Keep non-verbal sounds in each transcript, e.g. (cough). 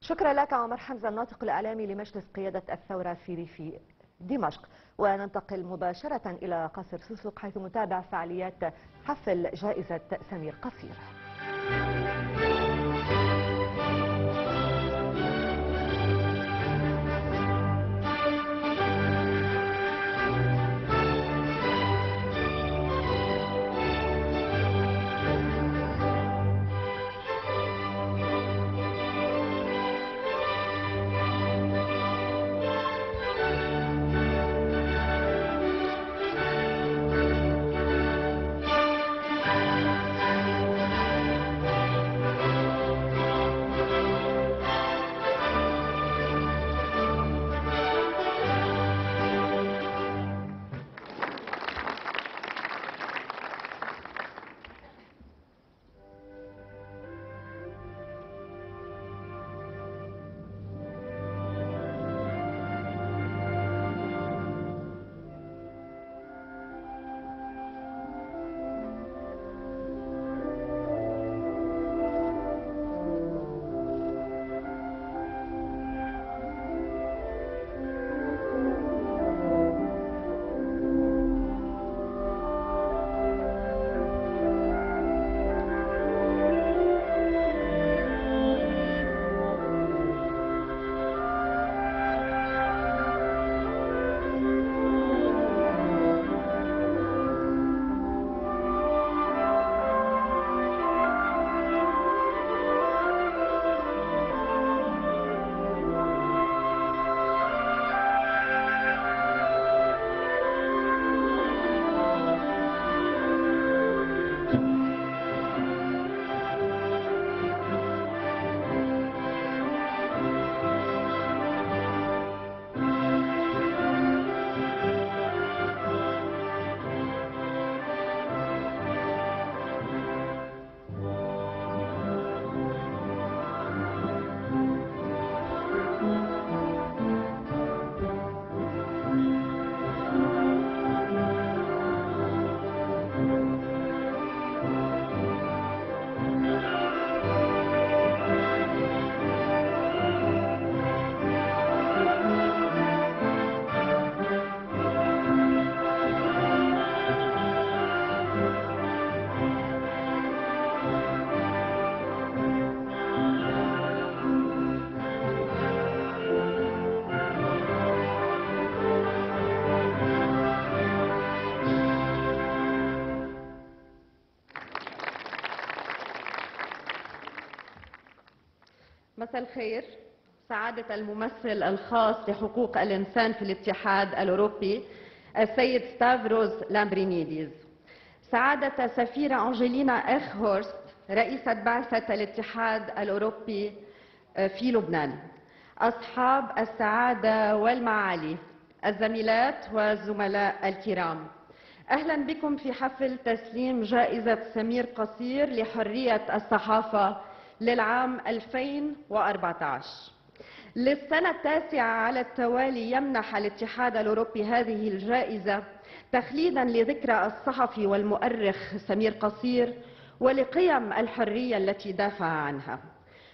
شكرا لك عمر حمزة الناطق الإعلامي لمجلس قيادة الثورة في ريف دمشق. وننتقل مباشرة إلى قصر سوسق حيث نتابع فعاليات حفل جائزة سمير قصير. الخير سعادة الممثل الخاص لحقوق الإنسان في الاتحاد الأوروبي السيد ستافروس لامبرينيديز. سعادة سفيرة أنجلينا إخهورست رئيسة بعثة الاتحاد الأوروبي في لبنان. أصحاب السعادة والمعالي الزميلات والزملاء الكرام. أهلا بكم في حفل تسليم جائزة سمير قصير لحرية الصحافة للعام 2014 للسنة التاسعة على التوالي يمنح الاتحاد الأوروبي هذه الجائزة تخليدا لذكرى الصحفي والمؤرخ سمير قصير ولقيم الحرية التي دافع عنها.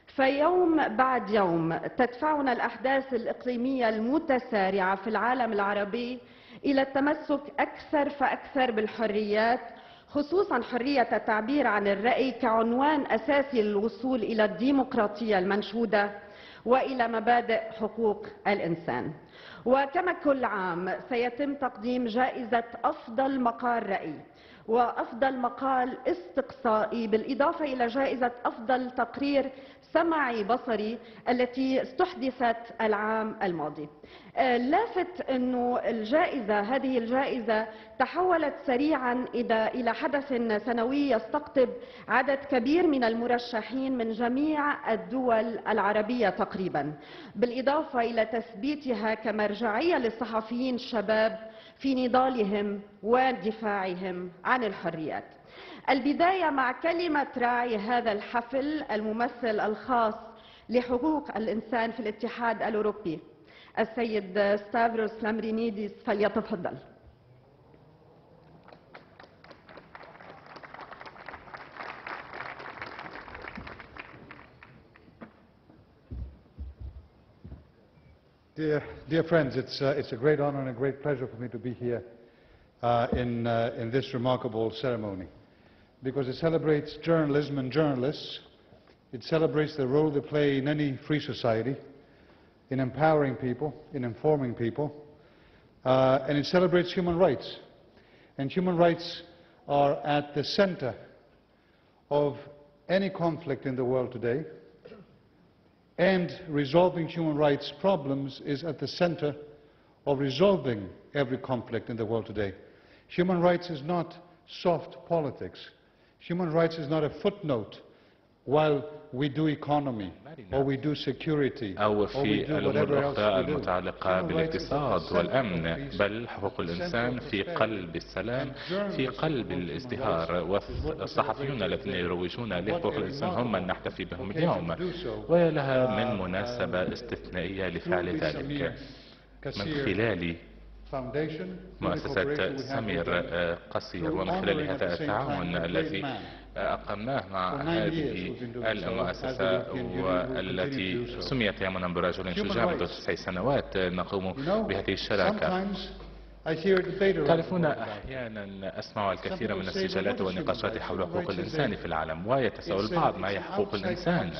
فيوم بعد يوم تدفعنا الأحداث الإقليمية المتسارعة في العالم العربي إلى التمسك أكثر فأكثر بالحريات خصوصا حرية التعبير عن الرأي كعنوان أساسي للوصول إلى الديمقراطية المنشودة وإلى مبادئ حقوق الإنسان. وكما كل عام سيتم تقديم جائزة أفضل مقال رأي وأفضل مقال استقصائي بالإضافة إلى جائزة أفضل تقرير سمعي بصري التي استحدثت العام الماضي. لافت أنه الجائزة هذه الجائزة تحولت سريعا إلى حدث سنوي يستقطب عدد كبير من المرشحين من جميع الدول العربية تقريبا. بالإضافة إلى تثبيتها كمرجعية للصحفيين الشباب في نضالهم ودفاعهم عن الحريات. البداية مع كلمة راعي هذا الحفل الممثل الخاص لحقوق الإنسان في الاتحاد الأوروبي السيد ستافروس لامرينيديس فليتفضل Dear, dear friends, it's, uh, it's a great honor and a great pleasure for me to be here uh, in, uh, in this remarkable ceremony. Because it celebrates journalism and journalists. It celebrates the role they play in any free society, in empowering people, in informing people, uh, and it celebrates human rights. And human rights are at the center of any conflict in the world today, and resolving human rights problems is at the center of resolving every conflict in the world today. Human rights is not soft politics. Human rights is not a footnote while we do economy or we do security أو or we في do الأمور whatever else الأخرى. المتعلقة بالاقتصاد والأمن. بل حقوق الإنسان في قلب السلام في قلب الازدهار. والصحفيون الذين يروجون لحقوق الإنسان هم من نحتفي بهم اليوم. ويا لها من مناسبة استثنائية لفعل ذلك. من خلال مؤسسة سمير. آه، قصير ومن خلال هذا التعاون الذي أقمناه مع هذه المؤسسة والتي سميت يوما برجل شجاع منذ تسع سنوات نقوم بهذه الشراكة. تعرفون. أحيانا أسمع الكثير من السجالات والنقاشات حول حقوق الإنسان في العالم ويتساءل البعض ما هي حقوق الإنسان؟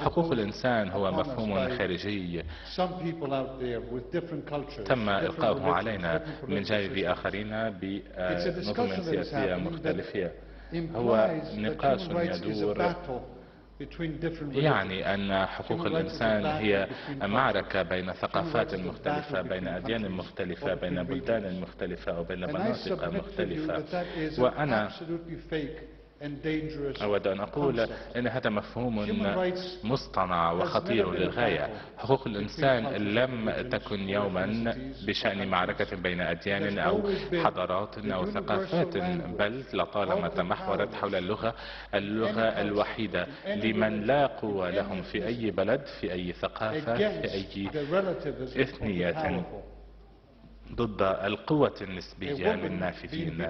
حقوق الإنسان هو مفهوم خارجي. تم إلقاؤه علينا من جانب. آخرين بنظم سياسية مختلفة هو نقاش يدور يعني أن حقوق الإنسان هي معركة بين ثقافات مختلفة بين أديان مختلفة بين بلدان مختلفة أو بين And I مناطق مختلفة. وأنا أود أن أقول. أن هذا مفهوم مصطنع وخطير للغاية. حقوق الإنسان لم تكن يوما بشأن معركة بين أديان أو حضارات أو ثقافات. بل لطالما تمحورت حول اللغة اللغة الوحيدة لمن لا قوة لهم في أي بلد في أي ثقافة في أي إثنية. ضد القوة النسبية للنافذين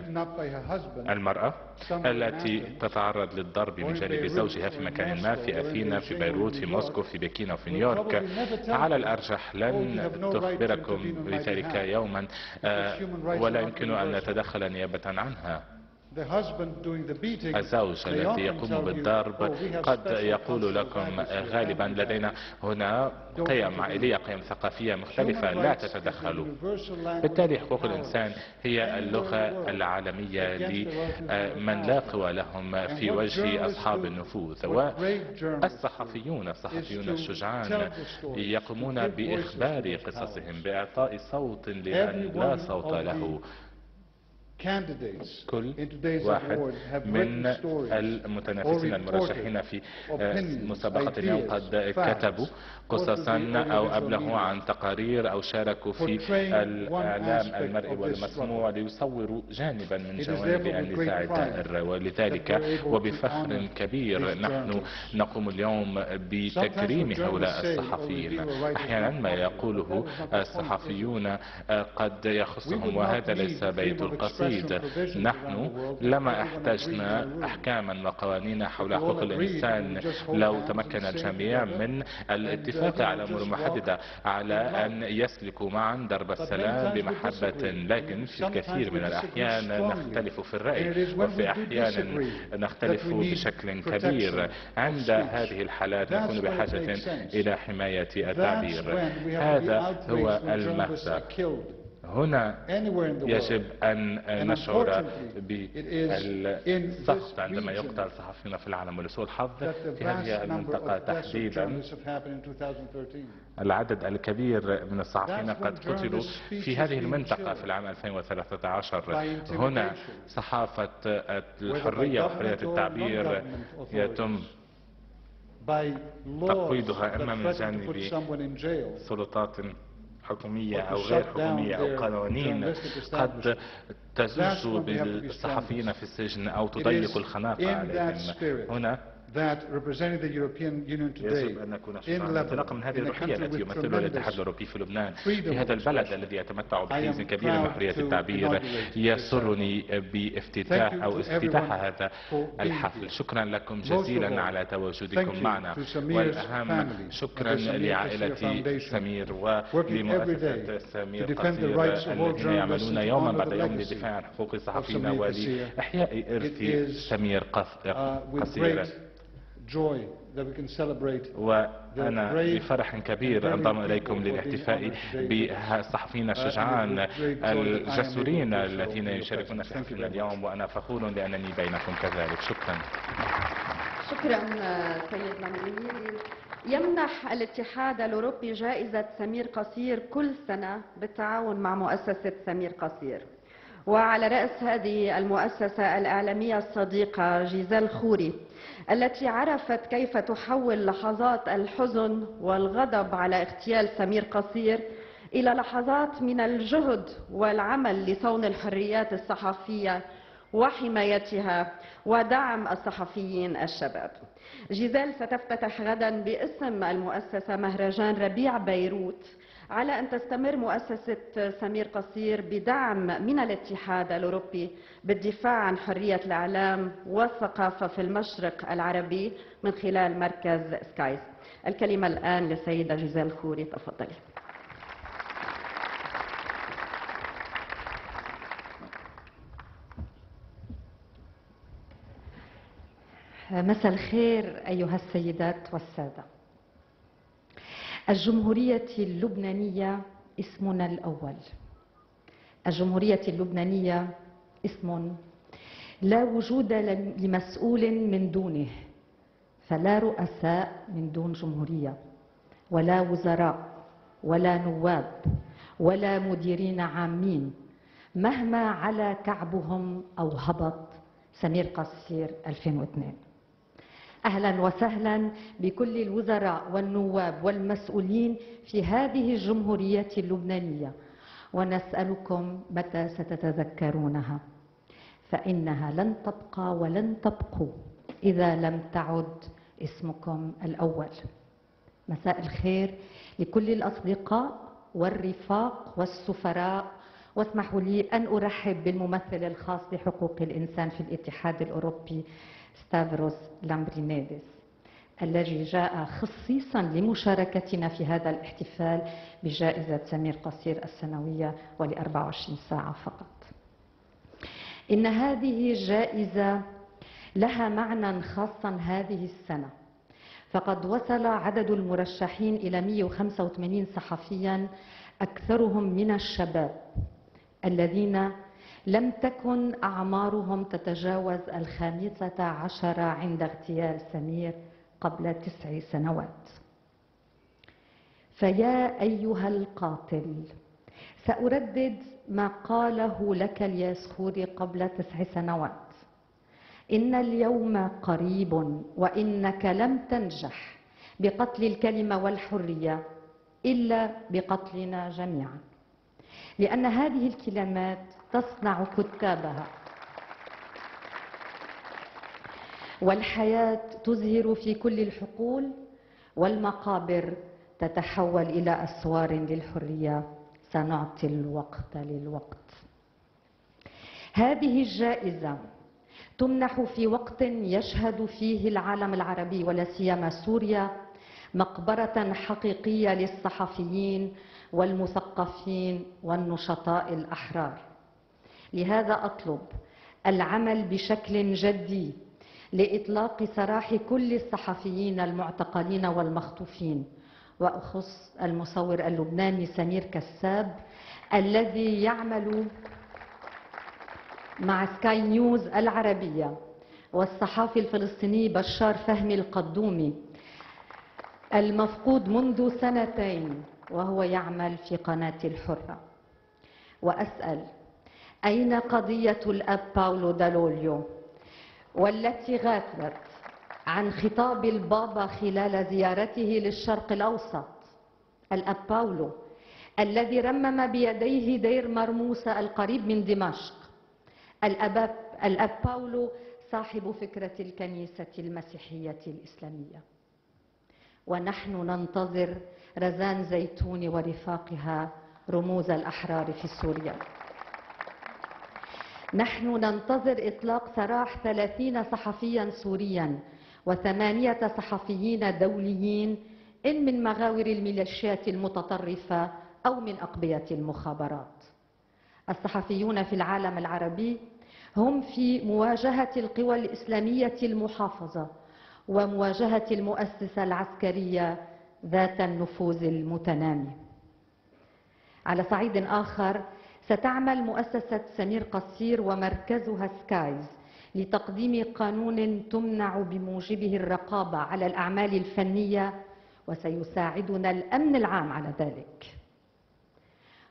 المرأة التي تتعرض للضرب من جانب زوجها في مكان ما في أثينا في بيروت في موسكو في بكين أو في نيويورك. على الأرجح لن تخبركم بذلك يوما. آه، ولا يمكن أن نتدخل نيابة عنها. الزوج الذي يقوم بالضرب "Oh, قد يقول لكم غالبا لدينا هنا قيم عائلية قيم ثقافية مختلفة لا language بالتالي حقوق. الإنسان هي اللغة العالمية لمن لا قوى لهم في وجه أصحاب النفوذ. والصحفيون الصحفيون الشجعان يقومون بإخبار قصصهم بإعطاء صوت لمن لا صوت له. كل واحد من المتنافسين المرشحين في آه، مسابقة اليوم قد كتبوا قصصا أو أبلغوا عن تقارير أو شاركوا في الإعلام المرئي والمسموع ليصوروا جانبا من جوانب النزاع الدائر. ولذلك وبفخر كبير نحن نقوم اليوم بتكريم هؤلاء الصحفيين. أحيانا ما يقوله الصحفيون آه، قد يخصهم وهذا ليس بيت القصيد. الوحيد نحن لما أحتجنا أحكاما وقوانين حول حقوق الإنسان لو تمكن الجميع من الاتفاق على أمور محددة على أن يسلكوا معا درب السلام بمحبة لكن في الكثير من الأحيان نختلف في الرأي وفي أحيان نختلف بشكل كبير. عند هذه الحالات نكون بحاجة إلى حماية التعبير. هذا هو المبدا هنا يجب أن نشعر بالضغط عندما يقتل صحفيين في العالم ولسوء الحظ في هذه المنطقة تحديدا. العدد الكبير من الصحفيين قد قتلوا في هذه المنطقة في العام 2013 هنا صحافة الحرية وحرية التعبير يتم تقويضها أمام من جانب سلطات حكومية أو غير حكومية أو قوانين قد تزج بالصحفيين في السجن أو تضيق الخناقة عليهم. هنا that representing the European Union today in انطلاقا من Lebanon, هذه in a الروحية country التي with يمثلها الاتحاد tremendous الأوروبي في لبنان freedom في هذا of البلد expression. الذي يتمتع I بحيز am كبير من proud حرية to التعبير يسرني بافتتاح Thank you أو to افتتاح everyone هذا for being الحفل here. شكرا لكم جزيلا على thank تواجدكم you معنا to Samir's والأهم شكرا لعائلة سمير working every day ولمؤسسة سمير to defend the rights of all قصير الذين يعملون يوما بعد يوم للدفاع عن حقوق الصحفيين ولإحياء إرث سمير uh, قصير وأنا بفرح كبير أنضم إليكم للاحتفاء بالصحفيين الشجعان الجسورين الذين يشاركون في حفلنا اليوم وأنا فخور لأنني بينكم كذلك. شكرا. شكرا سيد ممريني يمنح الاتحاد الأوروبي جائزة سمير قصير كل سنة بالتعاون مع مؤسسة سمير قصير. وعلى رأس هذه المؤسسة الإعلامية الصديقة جيزال خوري. التي عرفت كيف تحول لحظات الحزن والغضب على اغتيال سمير قصير إلى لحظات من الجهد والعمل لصون الحريات الصحفية وحمايتها ودعم الصحفيين الشباب. جيزيل ستفتتح غدا باسم المؤسسة مهرجان ربيع بيروت على أن تستمر مؤسسة سمير قصير بدعم من الاتحاد الأوروبي بالدفاع عن حرية الإعلام والثقافة في المشرق العربي من خلال مركز سكايز الكلمة الآن للسيدة جيزيل خوري تفضلي. مساء الخير أيها السيدات والسادة. الجمهورية اللبنانية اسمنا الأول. الجمهورية اللبنانية اسم لا وجود لمسؤول من دونه فلا رؤساء من دون جمهورية ولا وزراء ولا نواب ولا مديرين عامين مهما على كعبهم أو هبط سمير قصير 2002 أهلا وسهلا بكل الوزراء والنواب والمسؤولين في هذه الجمهورية اللبنانية. ونسألكم متى ستتذكرونها. فإنها لن تبقى ولن تبقوا إذا لم تعد اسمكم الأول. مساء الخير لكل الأصدقاء والرفاق والسفراء. واسمحوا لي أن أرحب بالممثل الخاص لحقوق الإنسان في الاتحاد الأوروبي ستافروس لامبرينيدس الذي جاء خصيصا لمشاركتنا في هذا الاحتفال بجائزة سمير قصير السنوية ول 24 ساعة فقط. إن هذه الجائزة لها معنى خاصا هذه السنة. فقد وصل عدد المرشحين إلى 185 صحفيا أكثرهم من الشباب الذين لم تكن أعمارهم تتجاوز الخامسة عشر عند اغتيال سمير قبل تسع سنوات. فيا أيها القاتل سأردد ما قاله لك الياسخوري قبل تسع سنوات. إن اليوم قريب وإنك لم تنجح بقتل الكلمة والحرية إلا بقتلنا جميعا. لأن هذه الكلمات تصنع كتابها. والحياة تزهر في كل الحقول والمقابر تتحول إلى أسوار للحرية. سنعطي الوقت للوقت. هذه الجائزة تمنح في وقت يشهد فيه العالم العربي ولا سيما سوريا مقبرة حقيقية للصحفيين والمثقفين والنشطاء الأحرار. لهذا أطلب العمل بشكل جدي لإطلاق سراح كل الصحفيين المعتقلين والمخطوفين وأخص المصور اللبناني سمير كساب الذي يعمل مع سكاي نيوز العربية والصحافي الفلسطيني بشار فهمي القدومي المفقود منذ سنتين وهو يعمل في قناة الحرة. وأسأل أين قضية الأب باولو دالوليو؟ والتي غابت عن خطاب البابا خلال زيارته للشرق الأوسط. الأب باولو الذي رمم بيديه دير مرموسة القريب من دمشق. الأب, الأب باولو صاحب فكرة الكنيسة المسيحية الإسلامية. ونحن ننتظر رزان زيتون ورفاقها رموز الأحرار في سوريا. نحن ننتظر إطلاق سراح ثلاثين صحفيا سوريا وثمانية صحفيين دوليين إن من مغاور الميليشيات المتطرفة أو من أقبية المخابرات. الصحفيون في العالم العربي هم في مواجهة القوى الإسلامية المحافظة ومواجهة المؤسسة العسكرية ذات النفوذ المتنامي. على صعيد آخر ستعمل مؤسسة سمير قصير ومركزها سكايز لتقديم قانون تمنع بموجبه الرقابة على الأعمال الفنية وسيساعدنا الأمن العام على ذلك.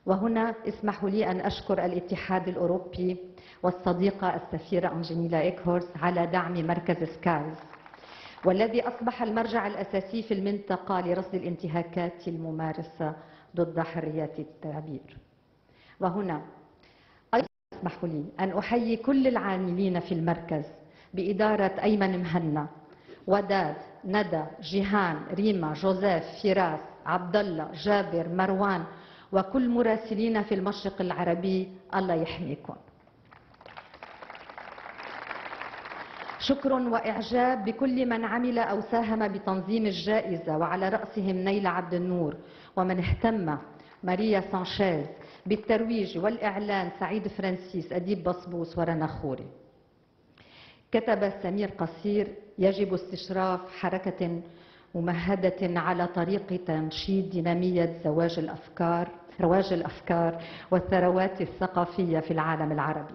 وهنا اسمحوا لي أن أشكر الاتحاد الأوروبي والصديقة السفيرة أنجينيلا إيكهورس على دعم مركز سكايز والذي أصبح المرجع الأساسي في المنطقة لرصد الانتهاكات الممارسة ضد حريات التعبير. وهنا أيضا اسمحوا لي أن أحيي كل العاملين في المركز بإدارة أيمن مهنا. وداد ندى جيهان ريما جوزيف فراس عبد الله جابر مروان وكل مراسلين في المشرق العربي الله يحميكم. شكر وإعجاب بكل من عمل أو ساهم بتنظيم الجائزة وعلى رأسهم نيل عبد النور ومن اهتم ماريا سانشيز بالترويج والإعلان سعيد فرانسيس أديب بصبوس ورنا خوري. كتب سمير قصير يجب استشراف حركة ممهدة على طريق تنشيد دينامية زواج الأفكار رواج الأفكار والثروات الثقافية في العالم العربي.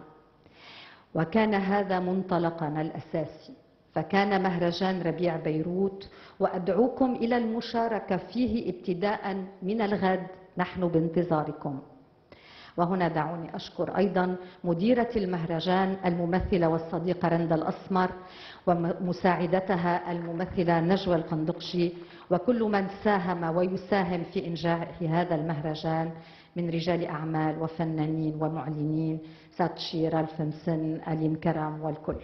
وكان هذا منطلقنا الأساسي. فكان مهرجان ربيع بيروت وأدعوكم إلى المشاركة فيه ابتداء من الغد. نحن بانتظاركم. وهنا دعوني أشكر أيضا مديرة المهرجان الممثلة والصديقة رندا الأسمر ومساعدتها الممثلة نجوى القندقشي وكل من ساهم ويساهم في إنجاح هذا المهرجان من رجال أعمال وفنانين ومعلنين ساتشير الفنسن ألين كرام والكل.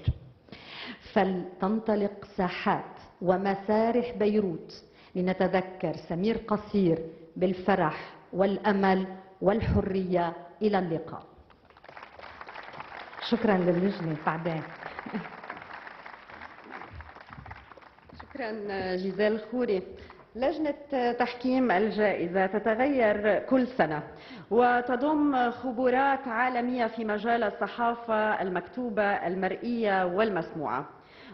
فلتنطلق ساحات ومسارح بيروت لنتذكر سمير قصير بالفرح والأمل والحرية إلى اللقاء. شكرا للجنة بعدين شكرا جيزيل خوري. لجنة تحكيم الجائزة تتغير كل سنة وتضم خبرات عالمية في مجال الصحافة المكتوبة المرئية والمسموعة.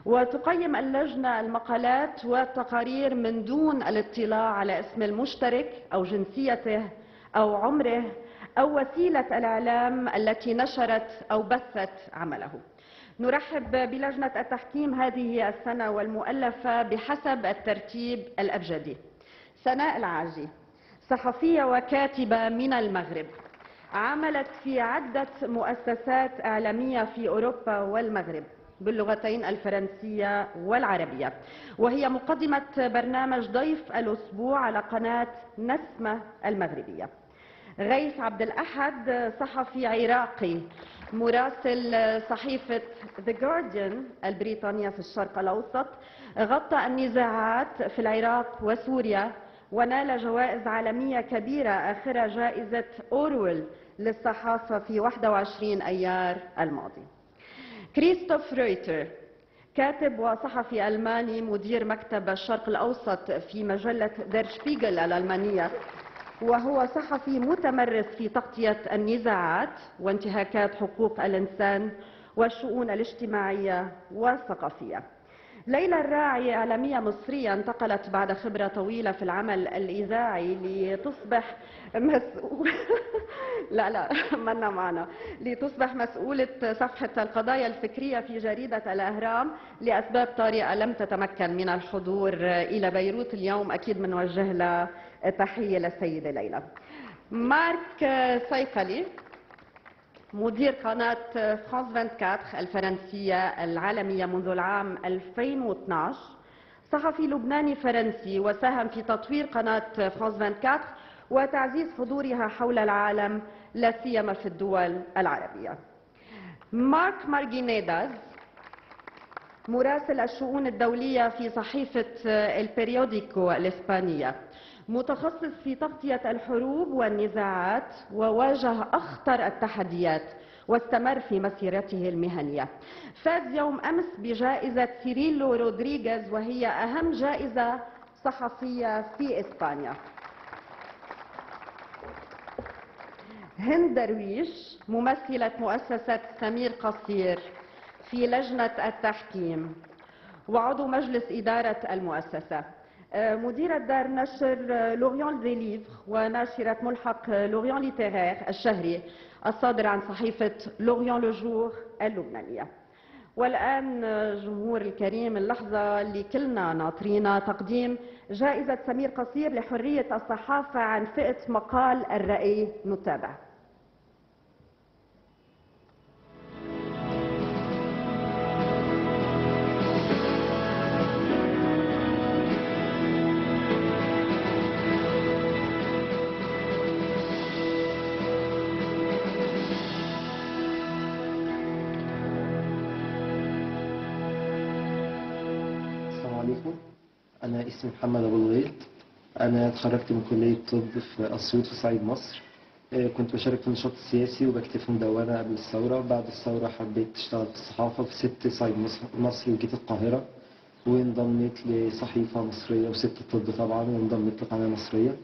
وتقيم اللجنة المقالات والتقارير من دون الاطلاع على اسم المشترك أو جنسيته أو عمره أو وسيلة الإعلام التي نشرت أو بثت عمله. نرحب بلجنة التحكيم هذه السنة والمؤلفة بحسب الترتيب الأبجدي. سناء العاجي صحفية وكاتبة من المغرب. عملت في عدة مؤسسات إعلامية في أوروبا والمغرب باللغتين الفرنسية والعربية. وهي مقدمة برنامج ضيف الأسبوع على قناة نسمة المغربية. غيث عبد الأحد صحفي عراقي. مراسل صحيفة The Guardian البريطانية في الشرق الأوسط. غطى النزاعات في العراق وسوريا ونال جوائز عالمية كبيرة آخرها جائزة أورويل للصحافة في 21 أيار الماضي. كريستوف رويتر كاتب وصحفي ألماني مدير مكتب الشرق الأوسط في مجلة دير شبيغل الألمانية. وهو صحفي متمرس في تغطية النزاعات وانتهاكات حقوق الإنسان والشؤون الاجتماعية والثقافية. ليلى الراعي إعلامية مصرية انتقلت بعد خبرة طويلة في العمل الإذاعي لتصبح مسؤول (laughs) لا لا منا معنا؟ لتصبح مسؤولة صفحة القضايا الفكرية في جريدة الأهرام لأسباب طارئة لم تتمكن من الحضور إلى بيروت اليوم. أكيد بنوجه لها تحية للسيدة ليلى. مارك سيكلي مدير قناة فرانس 24 الفرنسية العالمية منذ العام 2012 صحفي لبناني فرنسي وساهم في تطوير قناة فرانس 24 وتعزيز حضورها حول العالم لا سيما في الدول العربية. مارك مارغينيداس مراسل الشؤون الدولية في صحيفة البيريوديكو الإسبانية. متخصص في تغطية الحروب والنزاعات وواجه أخطر التحديات واستمر في مسيرته المهنية. فاز يوم أمس بجائزة سيريلو رودريغيز وهي أهم جائزة صحفية في إسبانيا. هند درويش ممثلة مؤسسة سمير قصير في لجنة التحكيم وعضو مجلس إدارة المؤسسة. مديرة دار نشر L'Orient des Livres وناشرة ملحق L'Orient Littéraire الشهري الصادر عن صحيفة L'Orient-Le Jour اللبنانية. والآن جمهور الكريم اللحظة اللي كلنا ناطرينا تقديم جائزة سمير قصير لحرية الصحافة عن فئة مقال الرأي نتابع اسمي محمد أبو الغيط أنا اتخرجت من كلية طب في أسيوط في صعيد مصر. كنت بشارك في النشاط السياسي وبكتب في مدونة قبل الثورة. بعد الثورة حبيت أشتغل في الصحافة في ست صعيد مصر وجيت القاهرة. وانضميت لصحيفة مصرية وست طب طبعا وانضميت لقناة مصرية.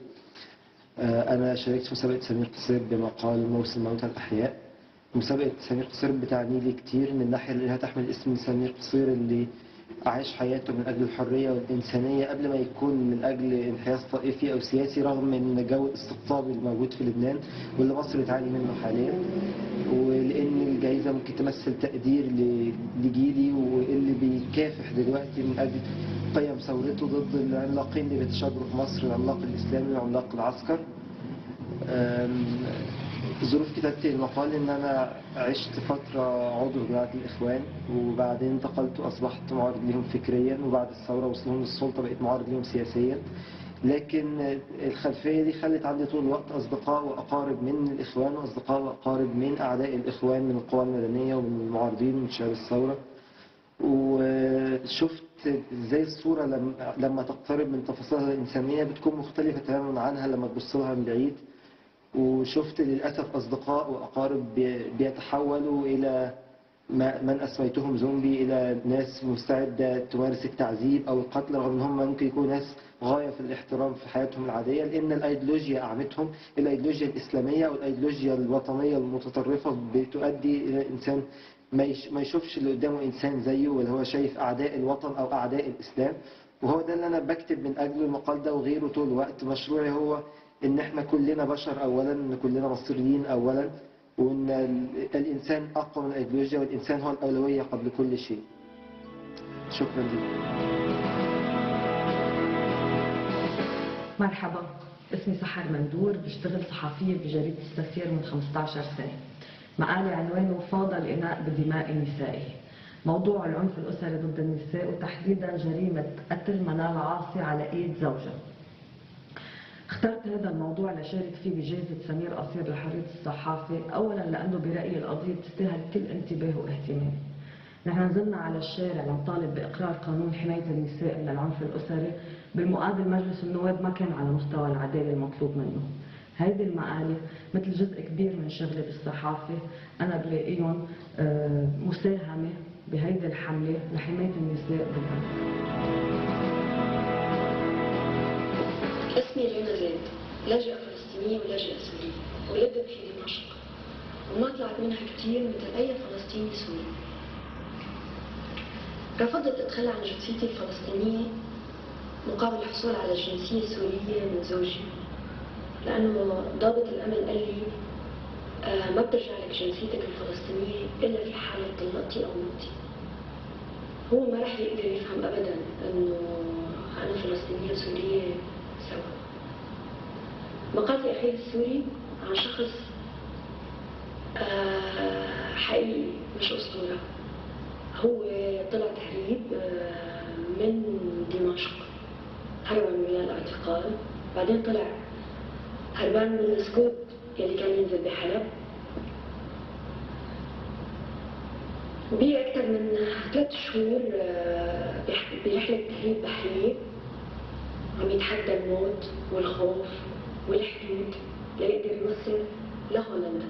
أنا شاركت في مسابقة سمير قصير بمقال موسم موتى الأحياء. مسابقة سمير قصير بتعني لي كتير من الناحية اللي تحمل اسم سمير قصير اللي عاش حياته من أجل الحرية والإنسانية قبل ما يكون من أجل انحياز طائفي أو سياسي رغم من جو الاستقطاب الموجود في لبنان واللي مصر بتعاني منه حاليا ولأن الجائزة ممكن تمثل تقدير لجيلي واللي بيكافح دلوقتي من أجل قيم ثورته ضد العملاقين اللي بيتشاجروا في مصر العملاق الإسلامي وعملاق العسكر. ظروف كتابتي المقال إن أنا عشت فترة عضو جماعة الإخوان وبعدين انتقلت وأصبحت معارض ليهم فكريا وبعد الثورة وصلهم للسلطة بقيت معارض ليهم سياسيا. لكن الخلفية دي خلت عندي طول الوقت أصدقاء وأقارب من الإخوان وأصدقاء وأقارب من أعداء الإخوان من القوى المدنية ومن المعارضين من شباب الثورة. وشفت إزاي الصورة لما تقترب من تفاصيلها الإنسانية بتكون مختلفة تماما عنها لما تبص لها من بعيد. وشفت للأسف أصدقاء وأقارب بيتحولوا إلى من أسميتهم زومبي إلى ناس مستعدة تمارس التعذيب أو القتل رغم أن هم ممكن يكونوا ناس غاية في الاحترام في حياتهم العادية لأن الأيديولوجيا أعمتهم الأيديولوجيا الإسلامية أو الأيديولوجيا الوطنية المتطرفة بتؤدي إلى إنسان ما يشوفش اللي قدامه إنسان زيه واللي هو شايف أعداء الوطن أو أعداء الإسلام. وهو ده اللي أنا بكتب من أجله المقال ده وغيره طول الوقت. مشروعي هو إن إحنا كلنا بشر اولا إن كلنا مصريين اولا وإن الإنسان أقوى من الأيديولوجيا والإنسان هو الأولوية قبل كل شيء. شكرا لك مرحبا. اسمي سحر مندور بشتغل صحفية بجريدة السفير من 15 سنة. مقالي عنوانه فاض الإناء بدماء نسائه. موضوع العنف الأسري ضد النساء وتحديدا جريمة قتل منال عاصي على إيد زوجها اخترت هذا الموضوع لشارك فيه بجائزة سمير قصير لحرية الصحافة أولا لأنه برأيي القضية تستاهل كل انتباه واهتمام. نحن نزلنا على الشارع لنطالب بإقرار قانون حماية النساء من العنف الأسري بالمقابل مجلس النواب ما كان على مستوى العدالة المطلوب منه. هذه المقالة مثل جزء كبير من شغلي بالصحافة أنا بلاقيهم مساهمة بهيدي الحملة لحماية النساء بالعنف. اسمي رينا زيد لاجئة فلسطينية ولاجئة سورية. ولدت في دمشق. وما طلعت منها كثير مثل أي فلسطيني سوري. رفضت أتخلى عن جنسيتي الفلسطينية مقابل الحصول على الجنسية السورية من زوجي. لأنه ضابط الأمن قال لي آه ما بترجع لك جنسيتك الفلسطينية إلا في حالة طلقتي أو موتي. هو ما راح يقدر يفهم أبدا إنه أنا فلسطينية سورية مقال أخي السوري عن شخص آه حقيقي مش أسطورة. هو طلع تهريب آه من دمشق. هرب من الاعتقال. بعدين طلع هربان من السكوت يلي كان ينزل بحلب. بأكثر من ثلاث شهور آه، برحلة تهريب بحرية عم يتحدى الموت والخوف والحدود ليقدر يوصل لهولندا.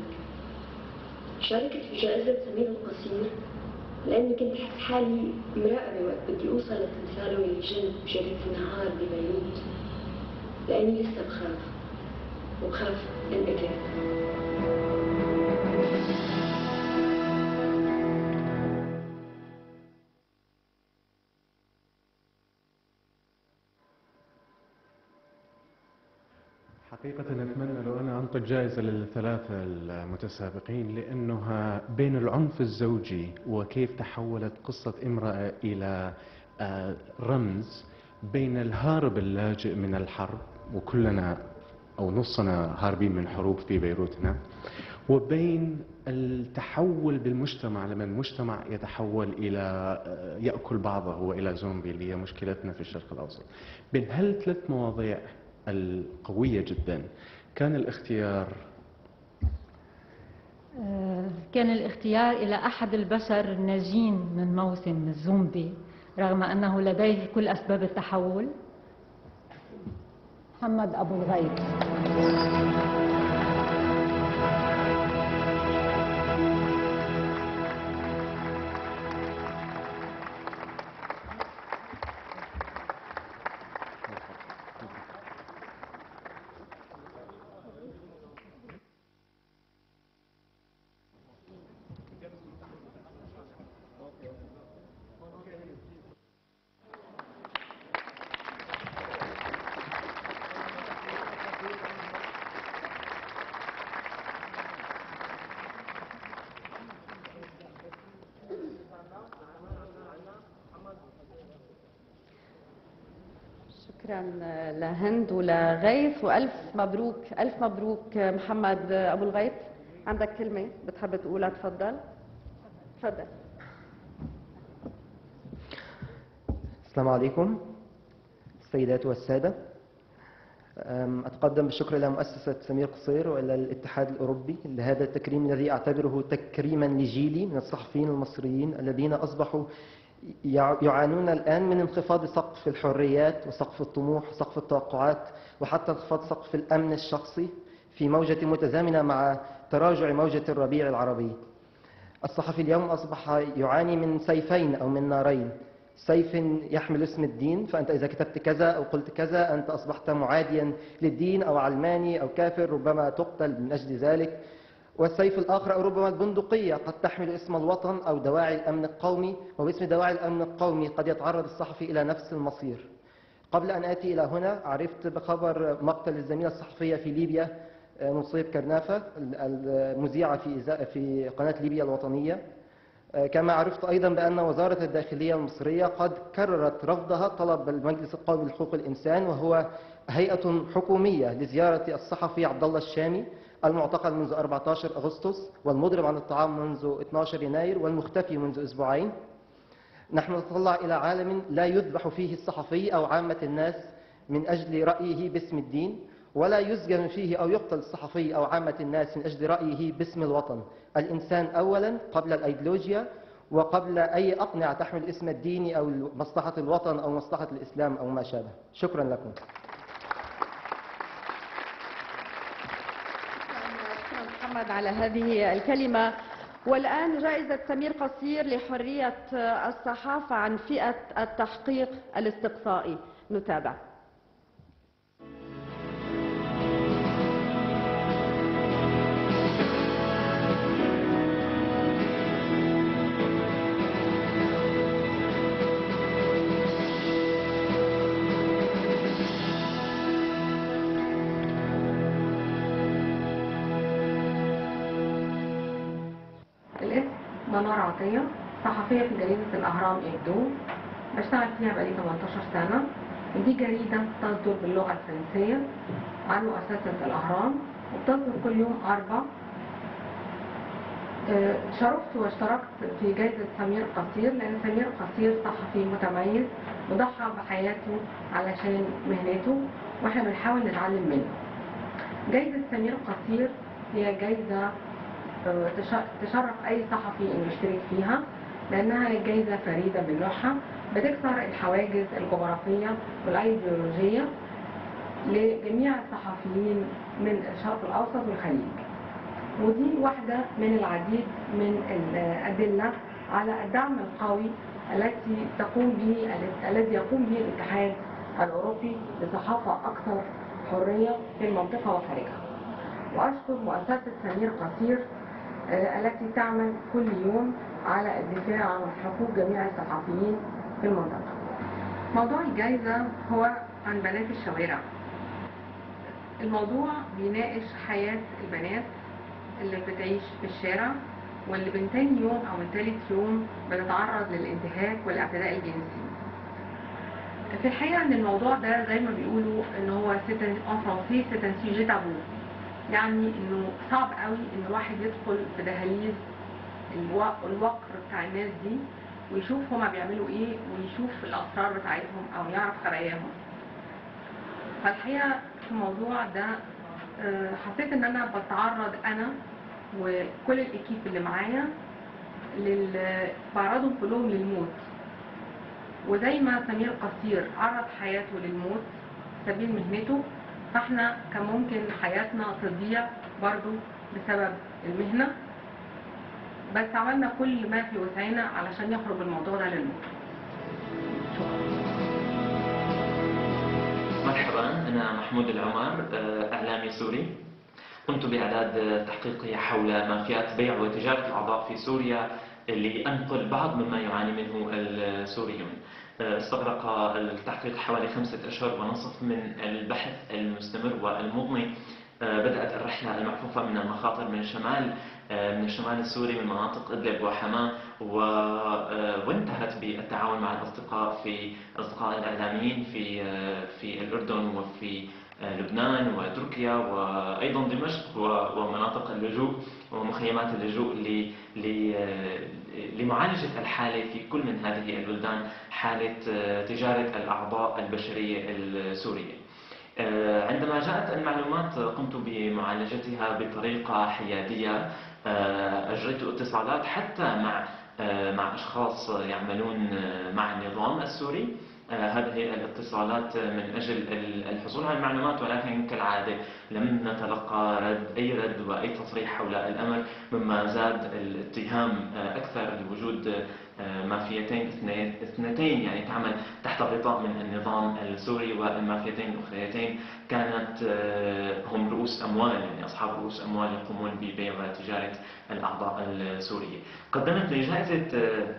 شاركت في جائزة سمير القصير لأني كنت أحس حالي مراقبة وقت بدي أوصل لتمثاله اللي جن بجريدة النهار ببيروت لأني لسه بخاف وبخاف انقتل حقيقة أتمنى لو أنا أنطق جائزة للثلاثة المتسابقين لأنها بين العنف الزوجي وكيف تحولت قصة امرأة إلى آه، رمز بين الهارب اللاجئ من الحرب وكلنا أو نصنا هاربين من حروب في بيروت هنا وبين التحول بالمجتمع لما المجتمع يتحول إلى آه، يأكل بعضه وإلى زومبي اللي هي مشكلتنا في الشرق الأوسط. بين هالثلاث مواضيع القوية جدا. كان الاختيار؟ آه، كان الاختيار إلى أحد البشر الناجين من موسم الزومبي رغم أنه لديه كل أسباب التحول. محمد أبو الغيث شكرا لهند ولغيث وألف مبروك ألف مبروك محمد أبو الغيث. عندك كلمة بتحب تقولها؟ تفضل. تفضل. السلام عليكم السيدات والسادة. أم، أتقدم بالشكر إلى مؤسسة سمير قصير وإلى الاتحاد الأوروبي لهذا التكريم الذي أعتبره تكريما لجيلي من الصحفيين المصريين الذين أصبحوا يعانون الآن من انخفاض سقف الحريات وسقف الطموح وسقف التوقعات وحتى انخفاض سقف الأمن الشخصي في موجة متزامنة مع تراجع موجة الربيع العربي. الصحفي اليوم أصبح يعاني من سيفين أو من نارين. سيف يحمل اسم الدين فأنت إذا كتبت كذا أو قلت كذا أنت أصبحت معاديا للدين أو علماني أو كافر ربما تقتل من أجل ذلك. والسيف الآخر أو ربما البندقية قد تحمل اسم الوطن أو دواعي الأمن القومي وباسم دواعي الأمن القومي قد يتعرض الصحفي إلى نفس المصير. قبل أن آتي إلى هنا عرفت بخبر مقتل الزميلة الصحفية في ليبيا آه، نصيب كرنافة المذيعة في في قناة ليبيا الوطنية. آه، كما عرفت أيضا بأن وزارة الداخلية المصرية قد كررت رفضها طلب المجلس القومي لحقوق الإنسان وهو هيئة حكومية لزيارة الصحفي عبد الله الشامي. المعتقل منذ 14 أغسطس والمضرب عن الطعام منذ 12 يناير والمختفي منذ أسبوعين. نحن نتطلع إلى عالم لا يذبح فيه الصحفي أو عامة الناس من أجل رأيه باسم الدين ولا يسجن فيه أو يقتل الصحفي أو عامة الناس من أجل رأيه باسم الوطن. الإنسان أولا قبل الأيديولوجيا وقبل أي أقنعة تحمل اسم الدين أو مصلحة الوطن أو مصلحة الإسلام أو ما شابه. شكرا لكم شكرا محمد على هذه الكلمة. والآن جائزة سمير قصير لحرية الصحافة عن فئة التحقيق الاستقصائي. نتابع. منار عطية صحفية في جريدة الأهرام إيدو بشتغل فيها بقالي 18 سنة. ودي جريدة تصدر باللغة الفرنسية عن مؤسسة الأهرام وبتصدر كل يوم أربع. آه، شرفت واشتركت في جائزة سمير قصير لأن سمير قصير صحفي متميز وضحى بحياته علشان مهنته وإحنا بنحاول نتعلم منه. جائزة سمير قصير هي جائزة تشرف أي صحفي إنه يشترك فيها لأنها جايزة فريدة من نوعها بتكسر الحواجز الجغرافية والأيديولوجية لجميع الصحفيين من الشرق الأوسط والخليج. ودي واحدة من العديد من الأدلة على الدعم القوي التي تقوم به الذي يقوم به الاتحاد الأوروبي لصحافة أكثر حرية في المنطقة وخارجها. وأشكر مؤسسة سمير قصير التي تعمل كل يوم على الدفاع عن حقوق جميع الصحفيين في المنطقة. موضوع الجائزة هو عن بنات الشوارع. الموضوع بيناقش حياة البنات اللي بتعيش في الشارع واللي من تاني يوم أو من تالت يوم بتتعرض للانتهاك والاعتداء الجنسي. في الحقيقة إن الموضوع ده زي ما بيقولوا إن هو en français c'est un sujet tabou يعني إنه صعب قوي إن الواحد يدخل في دهاليز الوقر بتاع الناس دي ويشوف هما بيعملوا إيه ويشوف الأسرار بتاعتهم أو يعرف خباياهم فالحقيقة في الموضوع ده آه، حسيت إن أنا بتعرض أنا وكل الإكيب اللي معايا لل... بعرضهم كلهم للموت. وزي ما سمير قصير عرض حياته للموت سبيل مهنته فاحنا كان ممكن حياتنا تضيع برضو بسبب المهنة. بس عملنا كل ما في وسعنا علشان يخرج الموضوع ده للموت مرحبا أنا محمود العمر آه، إعلامي سوري. قمت بإعداد تحقيقي حول مافيات بيع وتجارة الأعضاء في سوريا لأنقل بعض مما يعاني منه السوريون. استغرق التحقيق حوالي خمسة أشهر ونصف من البحث المستمر والمضني. آه، بدأت الرحلة المحفوفة من المخاطر من شمال آه، من الشمال السوري من مناطق إدلب وحماة آه، وانتهت بالتعاون مع الأصدقاء في أصدقاء الإعلاميين في في الأردن وفي لبنان وتركيا وأيضا دمشق ومناطق اللجوء ومخيمات اللجوء آه، لمعالجة الحالة في كل من هذه البلدان حالة آه، تجارة الأعضاء البشرية السورية. آه، عندما جاءت المعلومات قمت بمعالجتها بطريقة حيادية. آه، أجريت اتصالات حتى مع آه، مع أشخاص يعملون آه، مع النظام السوري. آه، هذه الاتصالات من أجل ال- الحصول على المعلومات ولكن كالعادة لم نتلقى رد أي رد وأي تصريح حول الأمر مما زاد الاتهام آه، أكثر لوجود آه، مافيتين اثنتين يعني تعمل تحت غطاء من النظام السوري والمافيتين الأخريتين. كانت آه، هم رؤوس أموال يعني أصحاب رؤوس أموال يقومون ببيع وتجارة الأعضاء السورية. قدمت آه،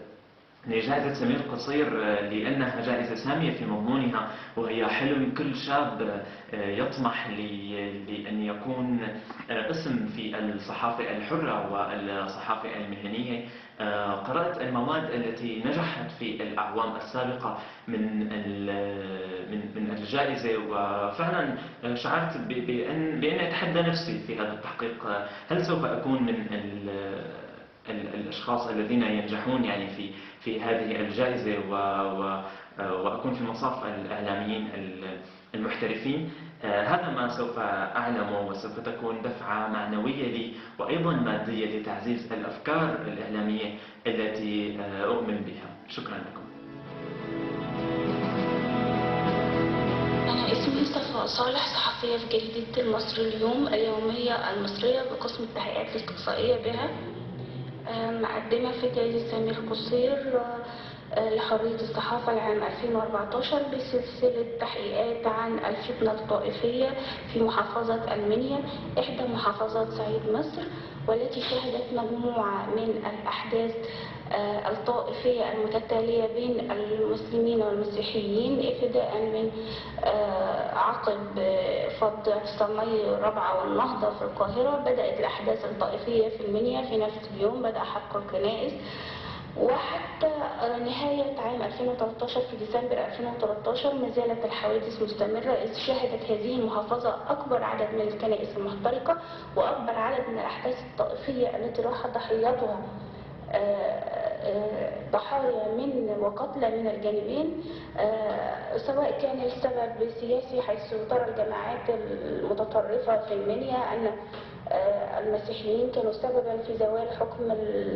لجائزة سمير قصير آه، لأنها جائزة سامية في مضمونها وهي حلم كل شاب آه، يطمح لأن يكون آه، اسم في الصحافة الحرة والصحافة المهنية. قرأت المواد التي نجحت في الأعوام السابقة من من من الجائزة وفعلا شعرت بأن بأني أتحدى نفسي في هذا التحقيق. هل سوف أكون من الأشخاص الذين ينجحون يعني في في هذه الجائزة و و واكون في مصاف الإعلاميين ال- المحترفين. آه، هذا ما سوف اعلمه وسوف تكون دفعة معنوية لي وأيضا مادية لتعزيز الأفكار الإعلامية التي آه، أؤمن بها. شكرا لكم. أنا اسمي صفاء صالح صحفية في جريدة المصري اليوم. اليومية المصرية بقسم التحقيقات الاستقصائية بها. مقدمة في جائزة سمير قصير آه، لحرية الصحافة العام 2014 بسلسلة تحقيقات عن الفتنة الطائفية في محافظة المنيا إحدى محافظات صعيد مصر والتي شهدت مجموعة من الأحداث آه، الطائفية المتتالية بين المسلمين والمسيحيين ابتداء من آه، عقب آه، فض اعتصامي الرابعة والنهضة في القاهرة بدأت الأحداث الطائفية في المنيا في نفس اليوم بدأ حرق الكنائس. وحتى نهاية عام 2013 في ديسمبر 2013 ما زالت الحوادث مستمرة إذ شهدت هذه المحافظة أكبر عدد من الكنائس المحترقة وأكبر عدد من الأحداث الطائفية التي راح ضحيتها آه، آه، ضحايا من وقتلى من الجانبين آه، سواء كان السبب سياسي حيث ترى الجماعات المتطرفة في المنيا أن المسيحيين كانوا سببا في زوال حكم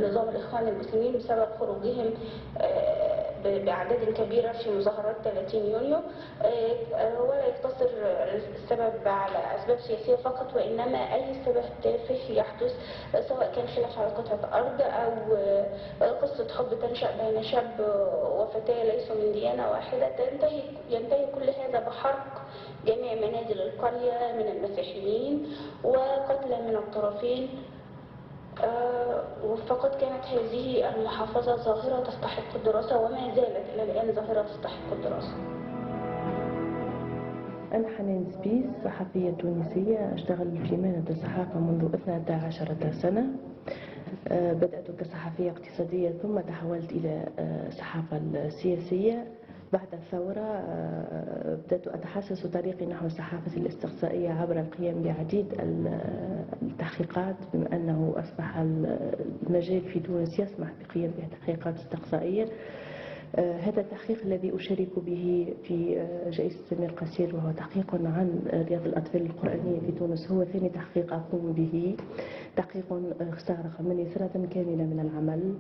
نظام الإخوان المسلمين بسبب خروجهم آه، بأعداد كبيرة في مظاهرات 30 يونيو. آه، ولا يقتصر السبب على أسباب سياسية فقط وإنما أي سبب تافه يحدث آه، سواء كان خلاف على قطعة أرض أو آه، قصة حب تنشأ بين شاب وفتاة ليسوا من ديانة واحدة. تنتهي ينتهي كل هذا بحرق جميع منازل القرية من المسيحيين وقتلا من الطرفين. آه، فقد كانت هذه المحافظة ظاهرة تستحق الدراسة وما زالت إلى الآن ظاهرة تستحق الدراسة. أنا حنان سبيس صحفية تونسية أشتغل في مهنة الصحافة منذ 12 سنة. آه، بدأت كصحفية اقتصادية ثم تحولت إلى آه، الصحافة السياسية. بعد الثورة آه، بدأت أتحسس طريقي نحو الصحافة الاستقصائية عبر القيام بعديد ال- التحقيقات بما أنه أصبح المجال في تونس يسمح بقيام بتحقيقات استقصائية. هذا التحقيق الذي أشارك به في آه، جائزة سمير قصير وهو تحقيق عن آه، رياض الأطفال القرآنية في تونس. هو ثاني تحقيق أقوم به. تحقيق آه، استغرق مني سنة كاملة من العمل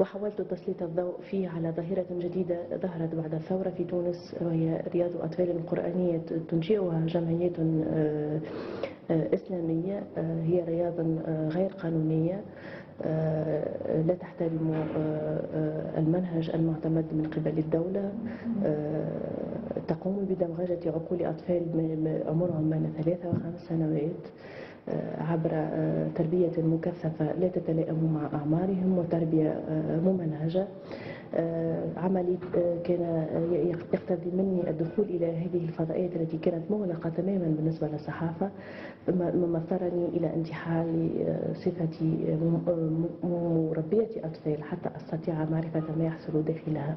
وحاولت تسليط الضوء فيه على ظاهرة جديدة ظهرت بعد الثورة في تونس وهي رياض أطفال قرآنية تنشئها آه، آه، إسلامية آه، هي رياضة آه، غير قانونية. آه، لا تحترم آه، آه، المنهج المعتمد من قبل الدولة. آه، تقوم بدمغجة عقول أطفال عمرهم بين ثلاثة وخمس سنوات آه، عبر آه، تربية مكثفة لا تتلائم مع أعمارهم وتربية آه، ممنهجة. آه، عملي آه، كان آه، يقتضي مني الدخول إلى هذه الفضائيات التي كانت مغلقة تماما بالنسبة للصحافة مما اضطرني إلى انتحال آه، صفتي آه، آه، مربية أطفال حتى أستطيع معرفة ما يحصل داخلها. آه،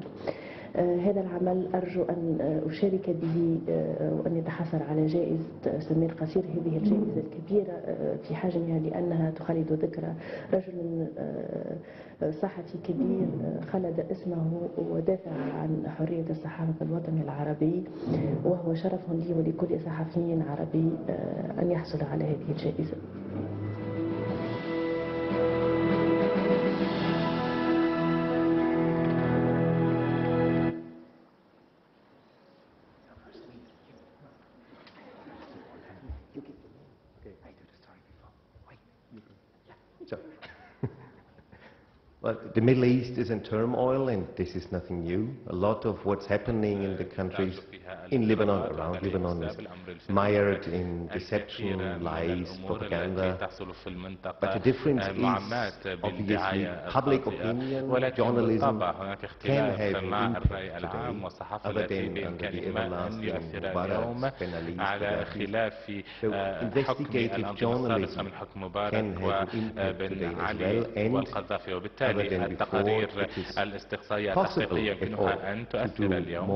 هذا العمل أرجو أن آه، أشارك به آه، وأن يتحصل على جائزة سمير قصير. هذه الجائزة الكبيرة آه، في حجمها لأنها تخلد ذكرى رجل آه، آه، صحفي كبير آه، خلد اسمه ودافع عن حرية الصحافة في الوطن العربي وهو شرف لي ولكل صحفي عربي آه، أن يحصل على هذه الجائزة. The Middle East is in turmoil, and this is nothing new. A lot of what's happening in the countries in Lebanon, around Lebanon, is mired in deception, lies, propaganda. But the difference is, obviously, public opinion, journalism can have an impact today, other than under the everlasting Mubarak, Ben Ali, So investigative journalism can have an impact today as well, and other than التقارير it is الاستقصائية التحقيقية يمكنها أن تؤثر اليوم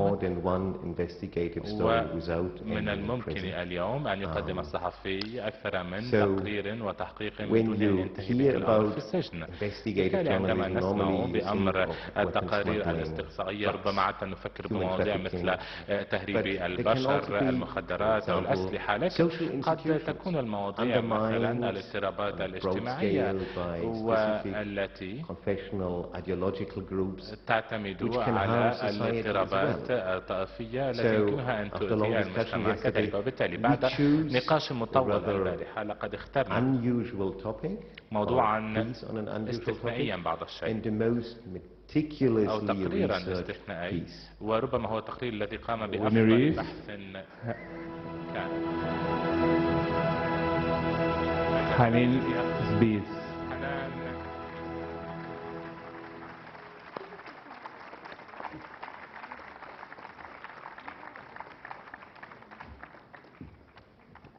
ومن الممكن. اليوم أن يقدم Um, الصحفي أكثر من تقرير وتحقيق بدون أن ينتهي به الأمر في السجن بالتالي عندما نسمع بأمر التقارير الاستقصائية ربما عدنا نفكر بمواضيع. مثل آه، تهريب البشر المخدرات أو الأسلحة لكن قد تكون المواضيع مثلا الاضطرابات broad الاجتماعية والتي confessional ideological groups تعتمد which can على harm society as الاضطرابات well. الطائفية التي So, يمكنها أن after تؤذي long discussion المجتمع yesterday, كذلك. وبالتالي we بعد choose نقاش a مطول rather البارحة لقد اخترنا unusual topic موضوعا or piece on an unusual استثنائيا topic بعض الشيء. and the most meticulously أو تقريرا researched استثنائي. piece. وربما هو التقرير الذي قام بأفضل بحث كان. حنين سبيس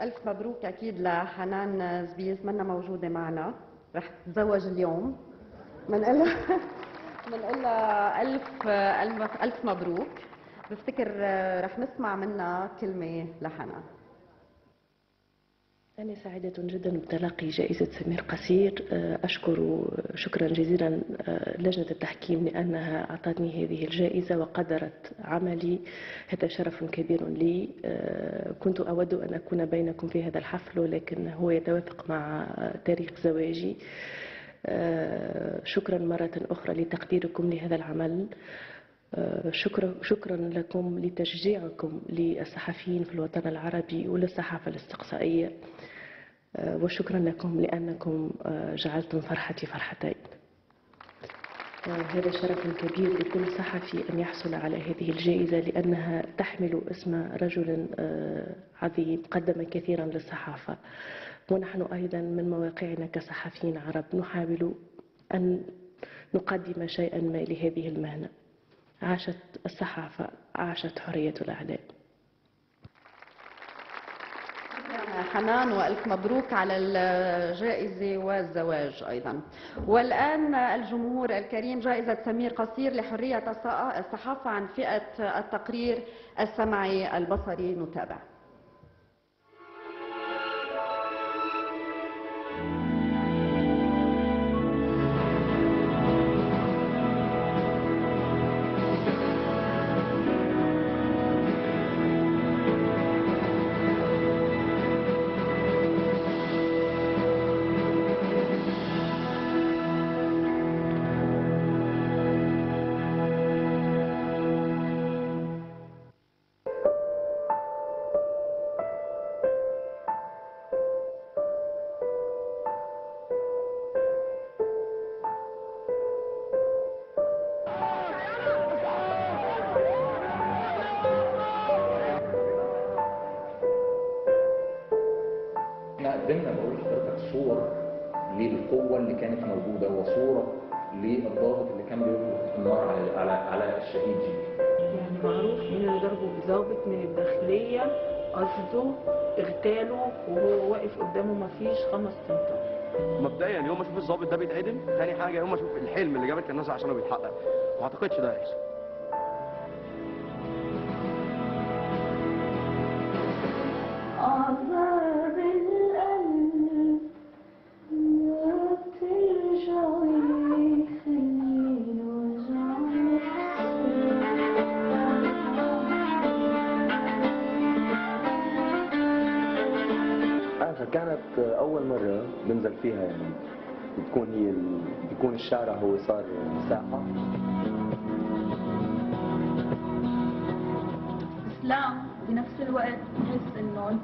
ألف مبروك أكيد لحنان زبيز منا موجودة معنا. رح تتزوج اليوم. بنقلها بنقلها (laughs) ألف ألف ألف مبروك. بفتكر رح نسمع منها كلمة لحنان. أنا سعيدة جدا بتلقي جائزة سمير قصير. أشكر شكرا جزيلا لجنة التحكيم لأنها أعطتني هذه الجائزة وقدرت عملي. هذا شرف كبير لي. كنت أود أن أكون بينكم في هذا الحفل ولكن هو يتوافق مع تاريخ زواجي. شكرا مرة أخرى لتقديركم لهذا العمل. شكرا شكرا لكم لتشجيعكم للصحفيين في الوطن العربي وللصحافة الاستقصائية وشكرا لكم لأنكم جعلتم فرحتي فرحتين. هذا شرف كبير لكل صحفي أن يحصل على هذه الجائزة لأنها تحمل اسم رجل عظيم قدم كثيرا للصحافة. ونحن أيضا من مواقعنا كصحفيين عرب نحاول أن نقدم شيئا ما لهذه المهنة. عاشت الصحافة عاشت حرية الأعلام حنان وألف مبروك على الجائزة والزواج أيضا. والآن الجمهور الكريم جائزة سمير قصير لحرية الصحافة عن فئة التقرير السمعي البصري. نتابع. الناس عشانه بيتحقق ما اعتقدش ده هيحصل كانت أول مرة بنزل فيها يعني. بتكون. بيكون الشارع هو صار ساحة. إسلام بنفس الوقت بحس إنه أنت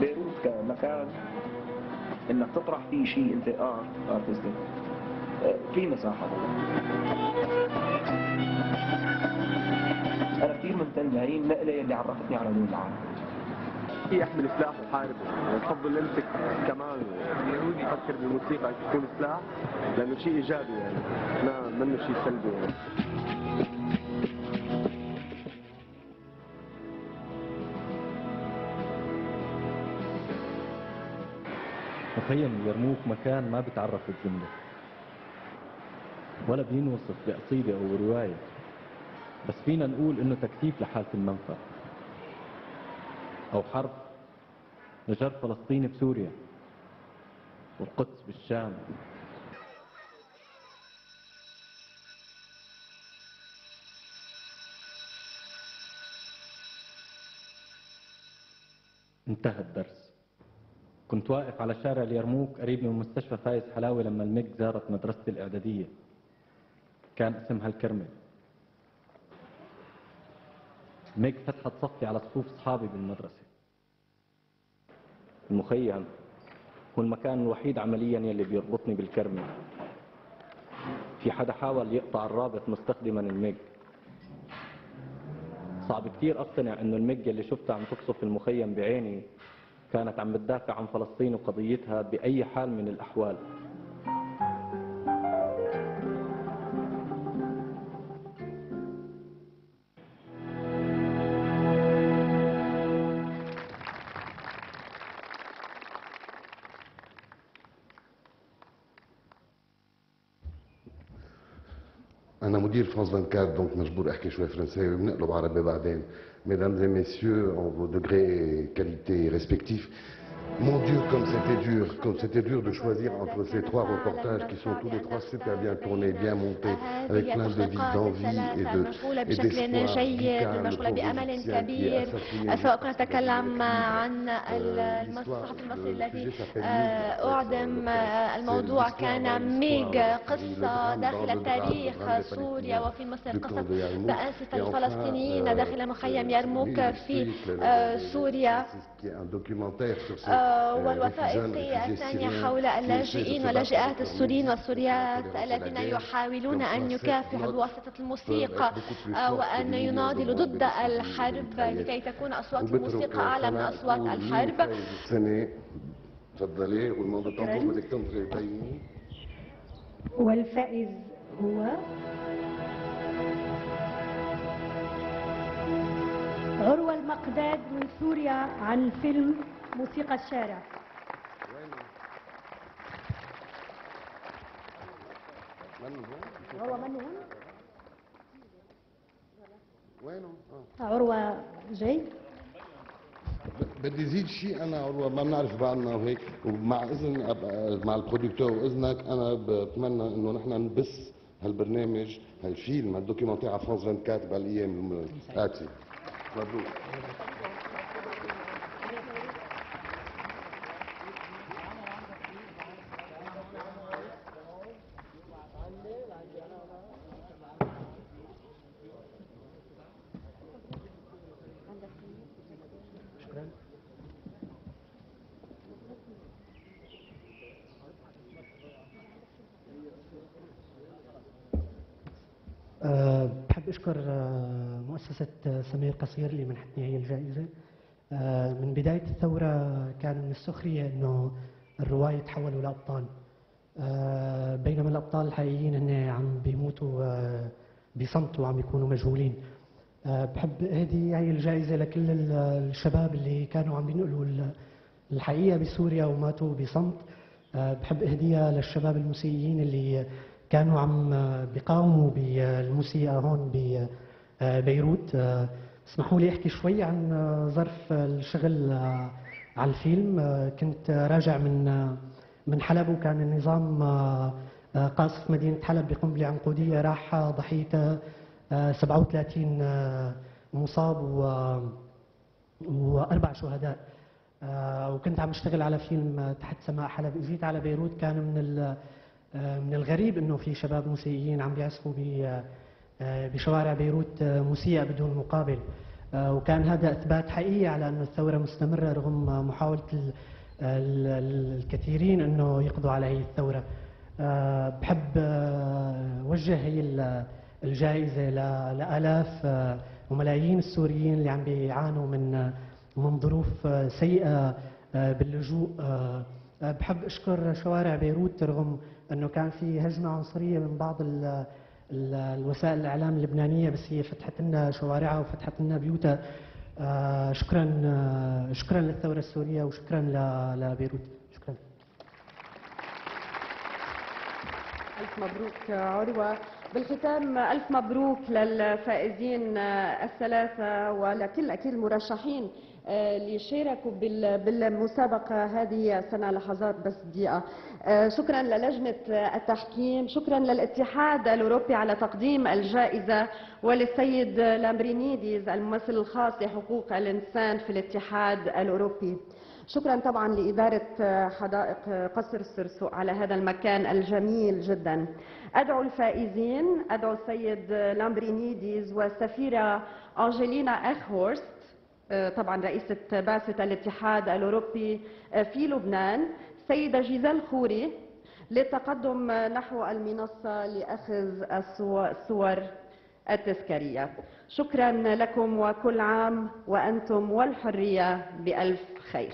بيروت كمكان إنك تطرح فيه شيء أنت ارت ارتستيك في مساحة أنا كثير ممتن لهي النقلة اللي عرفتني على لون العالم. في أحمل سلاح وحارب. بفضل امسك كمان أفكر بالموسيقى تكون سلاح لأنه شيء إيجابي يعني. ما منه شيء سلبي يعني. مخيم اليرموك مكان ما بتعرف الجملة. ولا بينوصف بقصيدة أو رواية. بس فينا نقول إنه تكثيف لحالة المنفى. أو حرب نجار فلسطين بسوريا والقدس بالشام انتهى الدرس. كنت واقف على شارع اليرموك قريب من مستشفى فايز حلاوي لما الميج زارت مدرستي الإعدادية. كان اسمها الكرمل. ميج فتحت صفي على صفوف أصحابي بالمدرسة. المخيم هو المكان الوحيد عمليا يلي بيربطني بالكرمل في حدا حاول يقطع الرابط مستخدما الميج. صعب كثير اقتنع إنه الميج اللي شفتها عم تقصف المخيم بعيني كانت عم بتدافع عن فلسطين وقضيتها بأي حال من الأحوال. انا مدير فاز 24 دونك مجبور احكي شوي فرنساوي بنقلب عربي بعدين mesdames et messieurs, en vos degrés et qualités respectifs. Mon Dieu, comme c'était dur, comme c'était dur de choisir entre ces trois reportages qui sont tous les trois super bien tournés, bien montés, avec هذه plein de vie, d'envie et التحقيقات de المشغولة et بشكل d'espoir. جيد Lucas, le المشغولة pauvre بأمل Égyptien qui est كبير assassiné سواء juste كنا parce qu'il نتكلم avait عن Euh, الصحفي المصري le الذي sujet s'appelle آه، Mille, أعدم en fait, آه، c'est الموضوع l'histoire كان dans ميج l'histoire, قصة le drame داخل dans le drame, تاريخ le drame des سوريا Palestiniens وفي مصر du camp قصة de Yarmouk. تأسف Et enfin, الفلسطينيين euh, داخل مخيم lui, يرموك il في explique le- آه، le- سوريا آه، réfugiés الثانية حول اللاجئين واللاجئات السوريين والسوريات الذين. يحاولون أن يكافحوا بواسطة الموسيقى آه، وأن يناضلوا ضد الحرب. لكي تكون أصوات الموسيقى أعلى من أصوات الحرب تفضلي والموضوع. تنظر بدك تنظري تبيني والفائز هو عروة المقداد من سوريا عن فيلم موسيقى الشارع. عروة من هون؟ وينهم؟ آه. عروة جاي؟ بدي زيد شيء أنا عروة ما بنعرف بعضنا وهيك ومع إذن مع البرودكتور واذنك أنا بتمنى إنه نحن نبث هالبرنامج هالفيلم ال documentaire على فرانس 24 بالأيام الاتيه مبروك أه، بحب أشكر أه، مؤسسة أه، سمير قصير اللي منحتني هي الجائزة. أه، من بداية الثورة كان من السخرية أنه الرواية تحولوا لأبطال أه، بينما الأبطال الحقيقيين هن عم بيموتوا أه، بصمت وعم يكونوا مجهولين. بحب أهدي هي الجائزة لكل ال- الشباب اللي كانوا عم بينقلوا ال- الحقيقة بسوريا وماتوا بصمت. بحب أهديها للشباب الموسيقيين اللي كانوا عم بيقاوموا بالموسيقى هون ببيروت أه، اسمحوا لي أحكي شوي عن أه، ظرف الشغل على الفيلم. كنت راجع من من حلب وكان النظام قاصف مدينة حلب بقنبلة عنقودية راح أه، 37 أه، مصاب و وأربع شهداء. آه، وكنت عم أشتغل على فيلم آه، تحت سماء حلب. إجيت على بيروت كان من آه، من الغريب إنه في شباب موسيقيين عم بيعزفوا آه، بشوارع بيروت آه، موسيقى بدون مقابل. آه، وكان هذا إثبات حقيقي على أنه الثورة مستمرة رغم آه، ال- الكثيرين أنه يقضوا على هي الثورة. آه، بحب آه، وجه هي ال- الجائزة ل- لآلاف آه، وملايين السوريين اللي عم بيعانوا من آه، من ظروف آه، سيئة آه، باللجوء. آه، آه، بحب أشكر شوارع بيروت رغم أنه كان في هجمة عنصرية من بعض الوسائل الإعلام اللبنانية بس هي فتحت لنا شوارعها وفتحت لنا بيوتها. آه، شكرا آه، شكرا للثورة السورية وشكرا لبيروت. شكرا. ألف مبروك عروة. بالختام ألف مبروك للفائزين الثلاثة ولكل أكيد المرشحين آه، اللي شاركوا بال- بالمسابقة هذه سنة لحظات بس دقيقة آه، شكرا للجنة التحكيم شكرا للاتحاد الأوروبي على تقديم الجائزة وللسيد لامبرينيديز الممثل الخاص لحقوق الإنسان في الاتحاد الأوروبي. شكرا طبعا لإدارة حدائق قصر السرسوق على هذا المكان الجميل جدا. أدعو الفائزين أدعو السيد لامبرينيديز والسفيرة أنجلينا أخورست آه، طبعا رئيسة بعثة الاتحاد الأوروبي آه، في لبنان سيدة جيزال خوري للتقدم نحو المنصة لأخذ الصو- الصور التذكارية. شكرا لكم وكل عام وأنتم والحرية بألف خير.